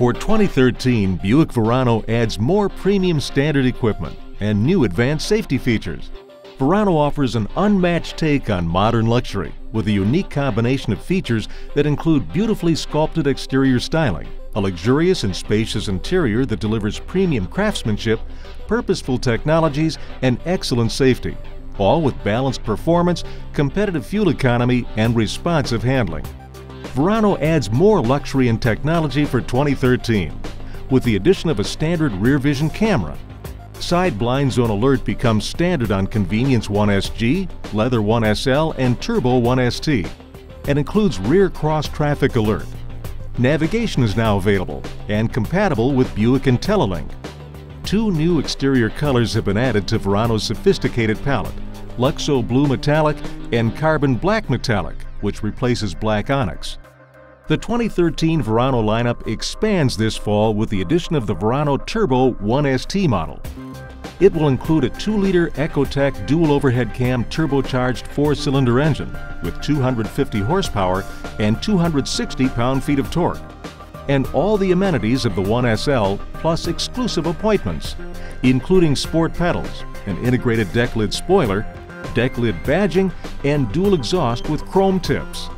For 2013, Buick Verano adds more premium standard equipment and new advanced safety features. Verano offers an unmatched take on modern luxury with a unique combination of features that include beautifully sculpted exterior styling, a luxurious and spacious interior that delivers premium craftsmanship, purposeful technologies, and excellent safety, all with balanced performance, competitive fuel economy, and responsive handling. Verano adds more luxury and technology for 2013 with the addition of a standard rear vision camera. Side blind zone alert becomes standard on Convenience 1SG, Leather 1SL, and Turbo 1ST, and includes rear cross traffic alert. Navigation is now available and compatible with Buick IntelliLink. Two new exterior colors have been added to Verano's sophisticated palette, Luxo Blue Metallic and Carbon Black Metallic, which replaces black onyx. The 2013 Verano lineup expands this fall with the addition of the Verano Turbo 1ST model. It will include a 2-liter Ecotec dual overhead cam turbocharged 4-cylinder engine with 250 horsepower and 260 pound-feet of torque, and all the amenities of the 1SL plus exclusive appointments, including sport pedals, an integrated deck lid spoiler, deck lid badging, and dual exhaust with chrome tips.